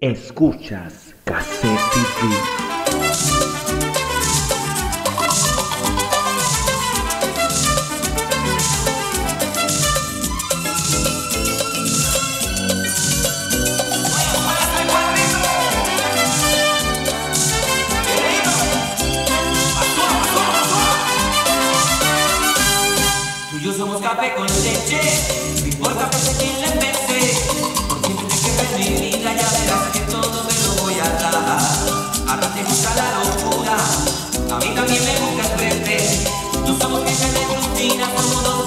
Escuchas Cassette TV. Café con leche. Ya verás que todo te lo voy a dar. Ahora te gusta la locura, a mí también me gusta el frente. No somos gente de rutina, somos dos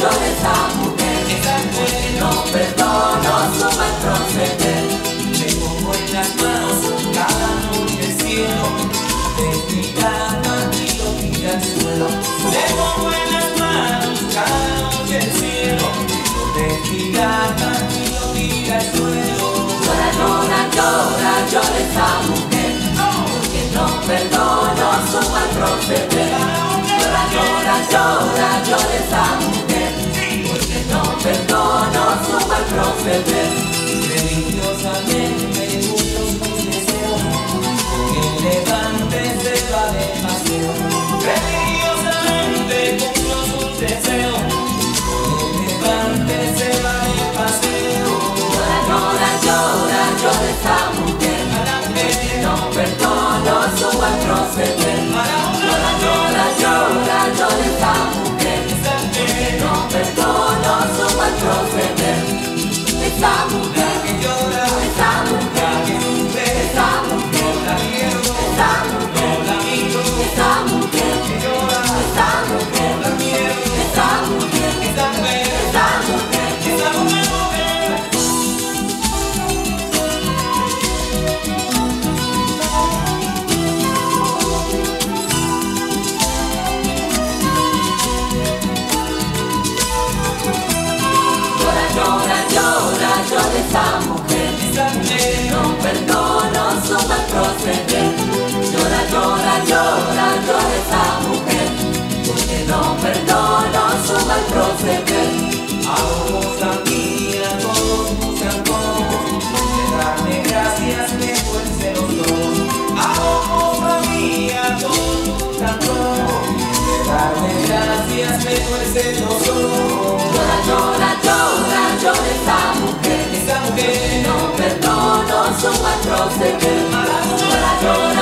Yo de esa mujer, esa mujer que no perdono su mal proceder. Me pongo en las manos cada cielo, de mirada y lo mira al suelo. Me pongo en las manos cada noche cielo, de mirada y lo mira al suelo. Llora, llora, llora, llora esa mujer, que no perdono su mal proceder. Llora, llora, llora, llora esa mujer perdona su mal proceder. Religiosamente juntos con deseo, que levantes de la. Religiosamente juntos un deseo. llora, llora, llora esa mujer, porque no perdono su mal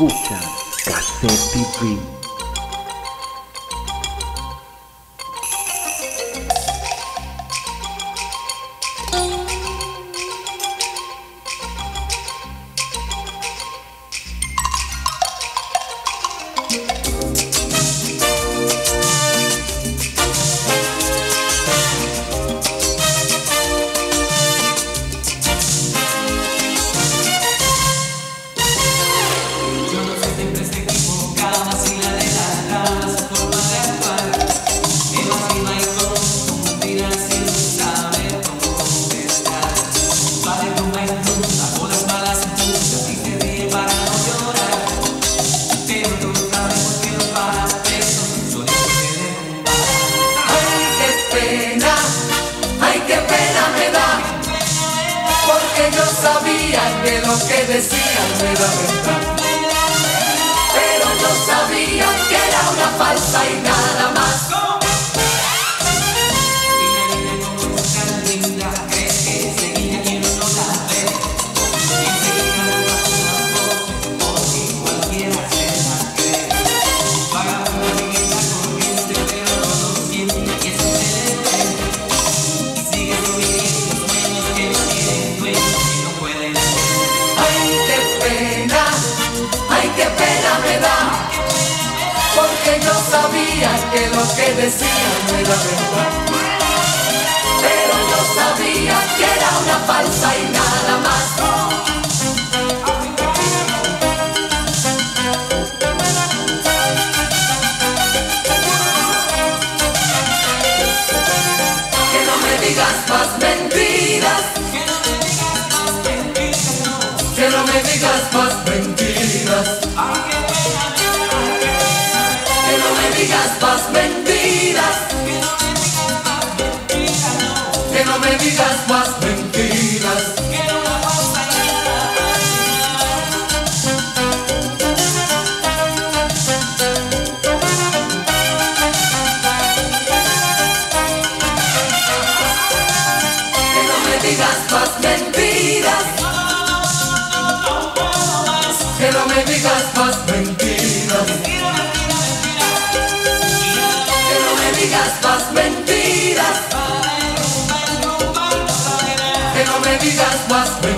Escuta, Café Pinguim. que lo que decían no era verdad. Pero yo sabía que era una falsa y nada más. Que no me digas más mentiras. Que no me digas más mentiras. maybe just was was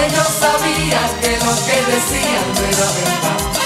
que yo sabía que lo que decían no era verdad.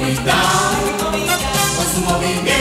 down, was moving.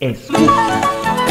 Escucha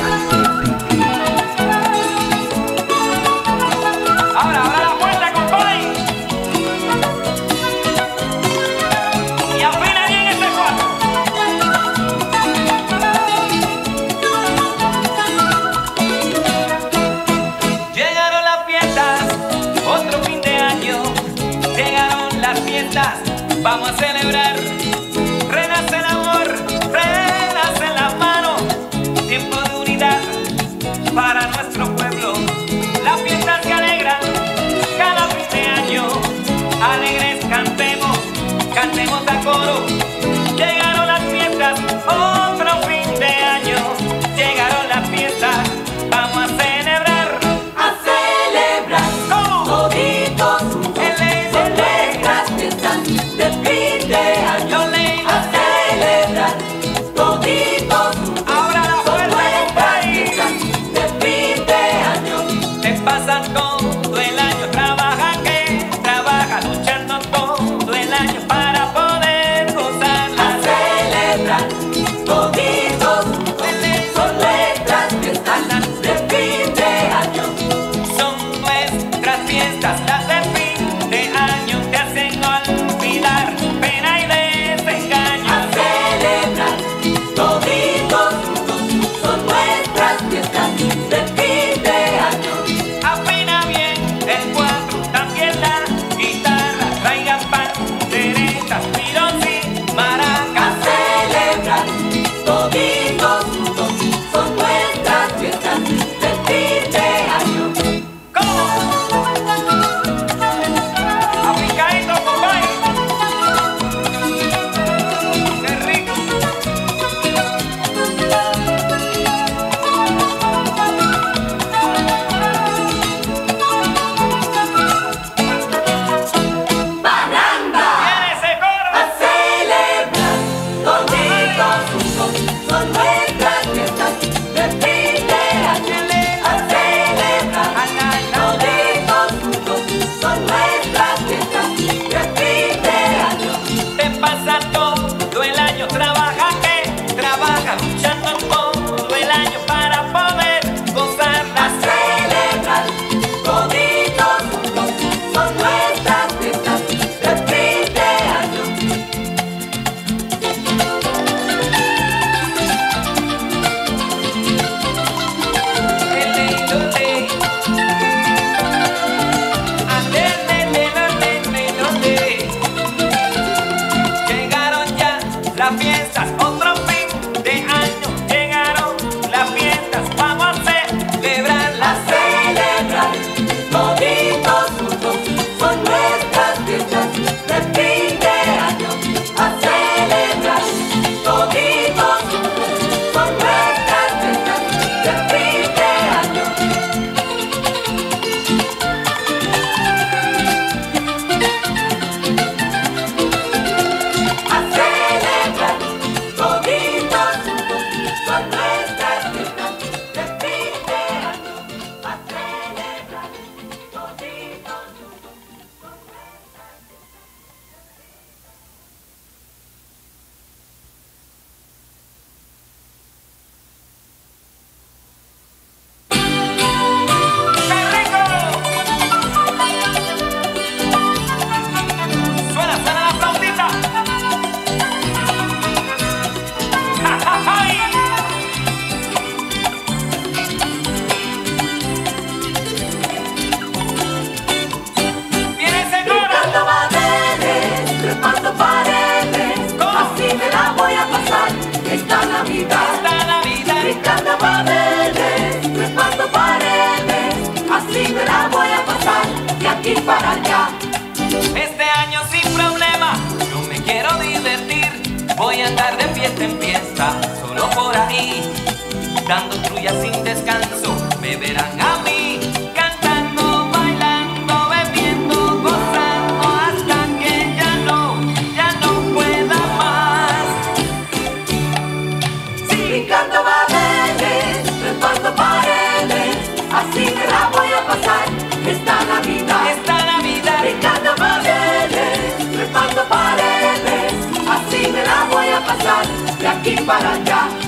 para allá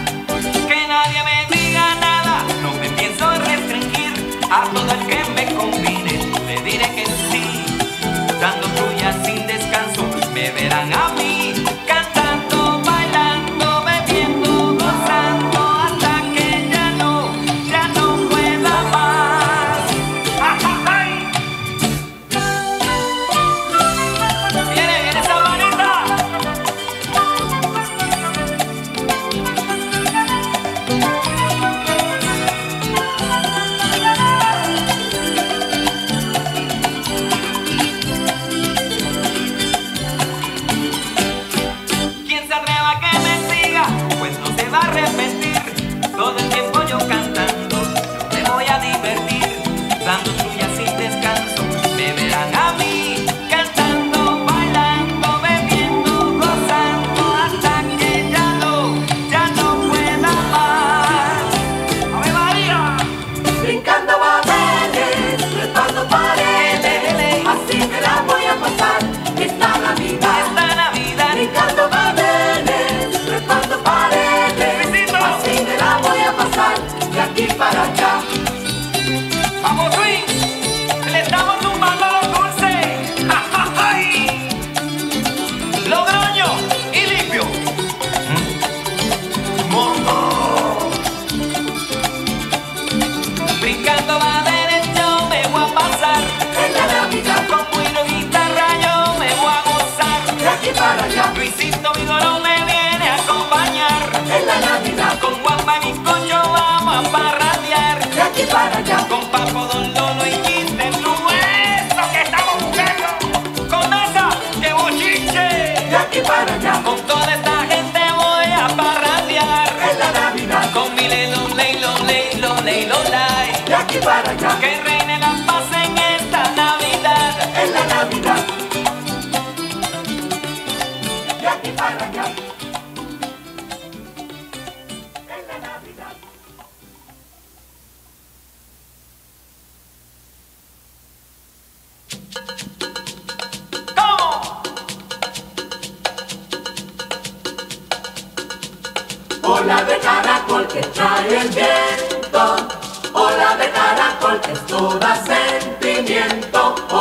para allá.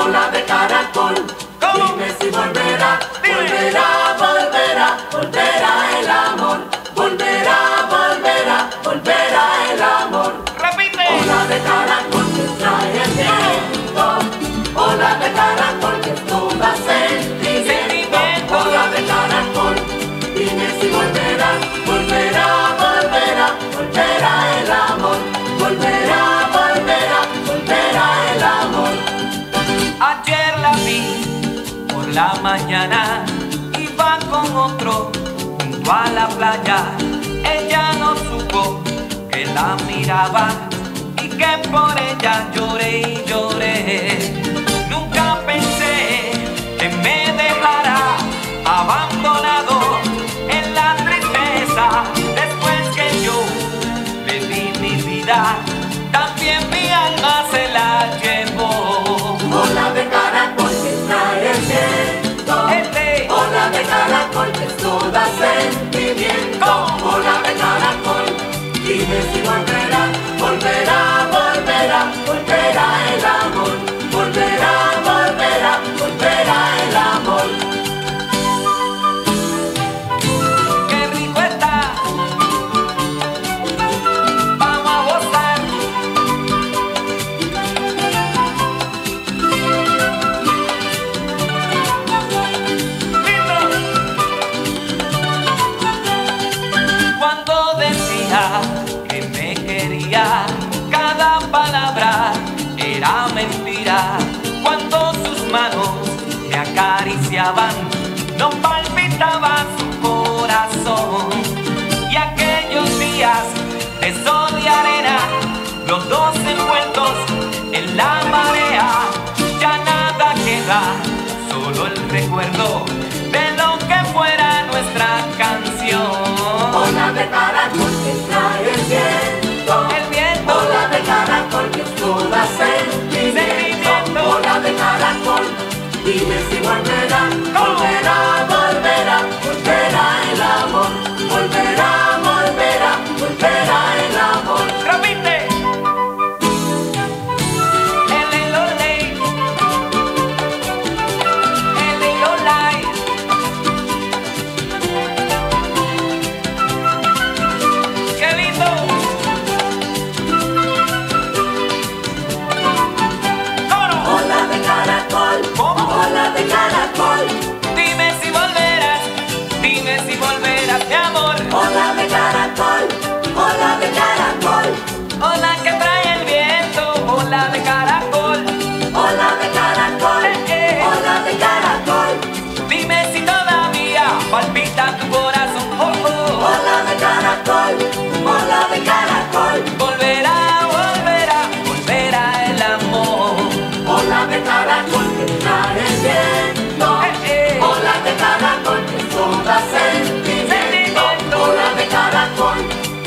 sola de cara la mañana iba con otro junto a la playa. Ella no supo que la miraba y que por ella lloré y lloré. tómbola de caracol, dime si volverás. recuerdo. Corazón, oh, oh. bola de caracol, bola de caracol, Volverá, volverá, volverá el amor. bola de caracol que trae el viento, Eh, eh. bola de caracol que sonda sentimiento, Sentimiento. bola de caracol,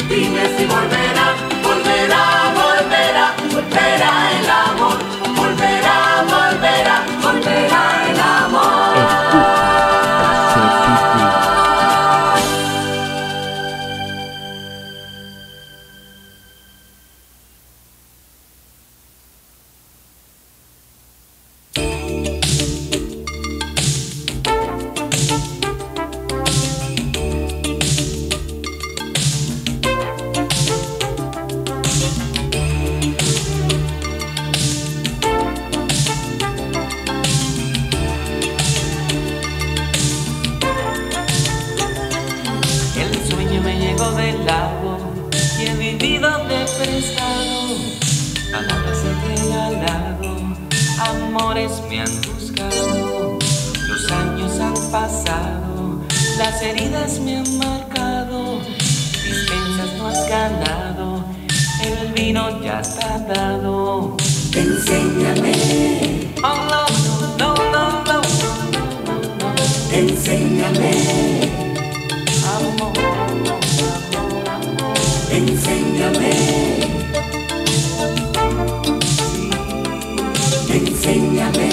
dime si volverá, prestado. Palabras he regalado, amores me han buscado. Los años han pasado, las heridas me han marcado. Dispensas no has ganado, el vino ya está dado. Enséñame, Oh no, no, no, no, no, no, no. enséñame, Amor, amor, amor. enséñame, enséñame.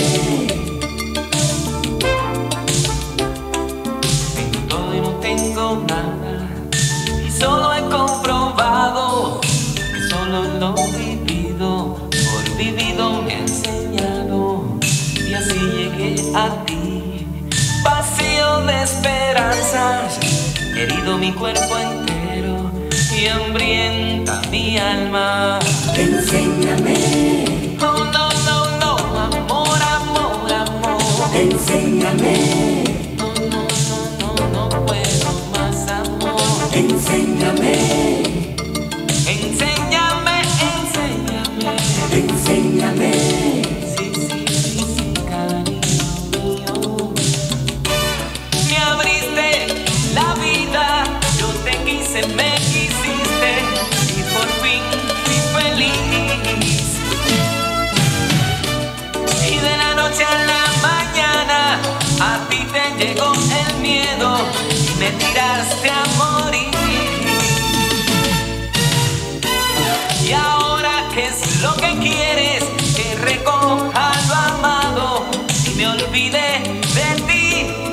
Tengo todo y no tengo nada. Y solo he comprobado que solo lo vivido por vivido me ha enseñado. Y así llegué a ti, vacío de esperanzas, herido mi cuerpo entero y hambrienta mi alma. Enséñame, enséñame, No, no, no, no, no puedo más amor. enséñame, olvide de ti.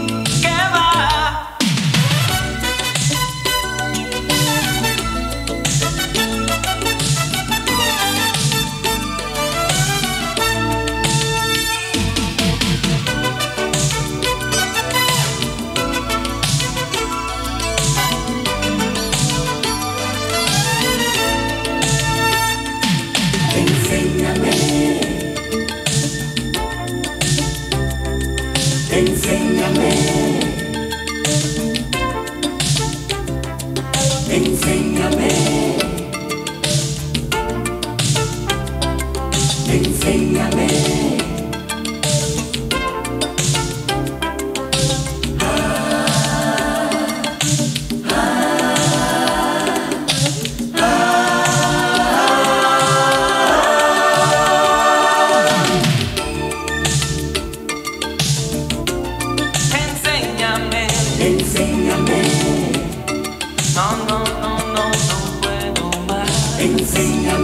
Más. enséñame,